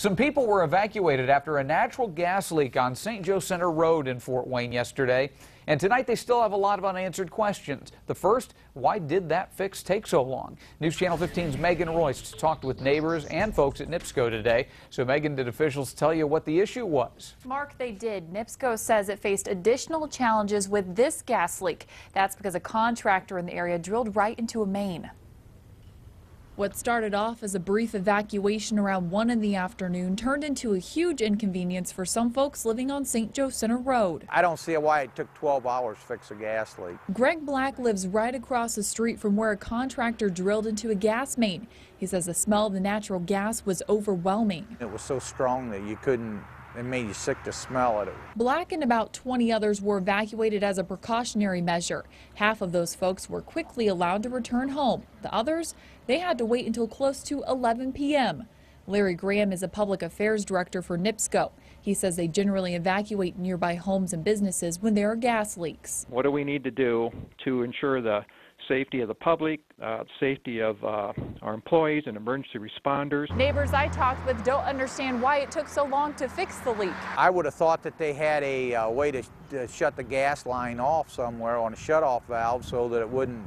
Some people were evacuated after a natural gas leak on St. Joe Center Road in Fort Wayne yesterday. And tonight they still have a lot of unanswered questions. The first, why did that fix take so long? News Channel 15's Megan Royce talked with neighbors and folks at NIPSCO today. So Megan, did officials tell you what the issue was? Mark, they did. NIPSCO says it faced additional challenges with this gas leak. That's because a contractor in the area drilled right into a main. What started off as a brief evacuation around 1 in the afternoon turned into a huge inconvenience for some folks living on St. Joe Center Road. I don't see why it took 12 hours to fix a gas leak. Greg Black lives right across the street from where a contractor drilled into a gas main. He says the smell of the natural gas was overwhelming. It was so strong that you couldn't it made you sick to smell it. Black and about 20 others were evacuated as a precautionary measure. Half of those folks were quickly allowed to return home. The others, they had to wait until close to 11 p.m. Larry Graham is a public affairs director for NIPSCO. He says they generally evacuate nearby homes and businesses when there are gas leaks. What do we need to do to ensure the safety of the public, uh, safety of uh, our employees and emergency responders. Neighbors I talked with don't understand why it took so long to fix the leak. I would have thought that they had a uh, way to, to shut the gas line off somewhere on a shutoff valve so that it wouldn't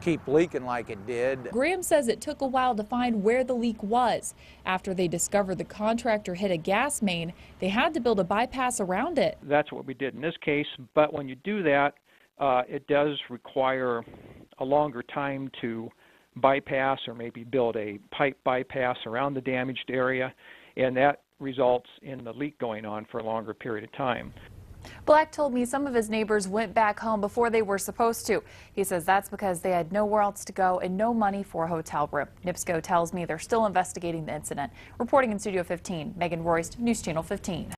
keep leaking like it did. Graham says it took a while to find where the leak was. After they discovered the contractor hit a gas main, they had to build a bypass around it. That's what we did in this case, but when you do that, uh, it does require a longer time to bypass or maybe build a pipe bypass around the damaged area, and that results in the leak going on for a longer period of time. Black told me some of his neighbors went back home before they were supposed to. He says that's because they had nowhere else to go and no money for a hotel room. NIPSCO tells me they're still investigating the incident. Reporting in Studio 15, Megan Royce, News Channel 15.